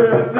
Christmas.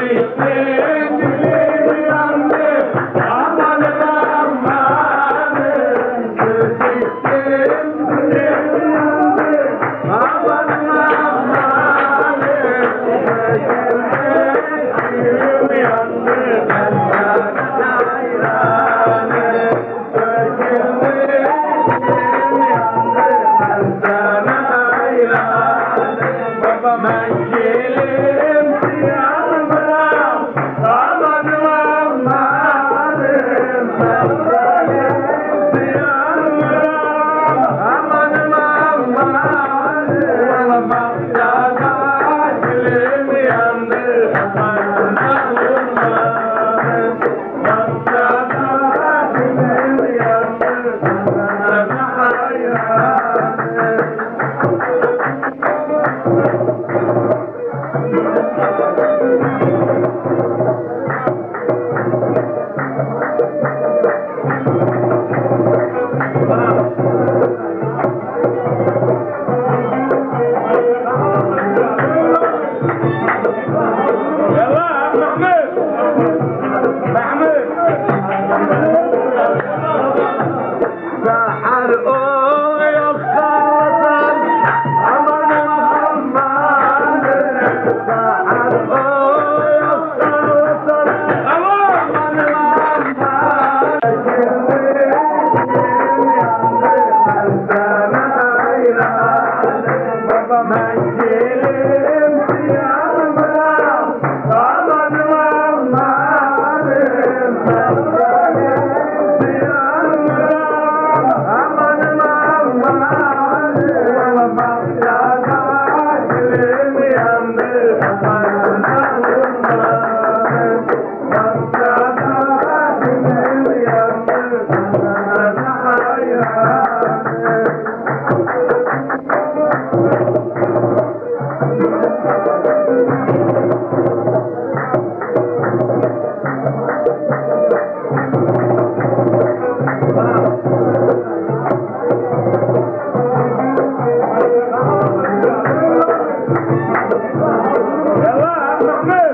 That's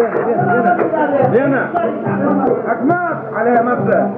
هنا أكمل عليها مبدأ.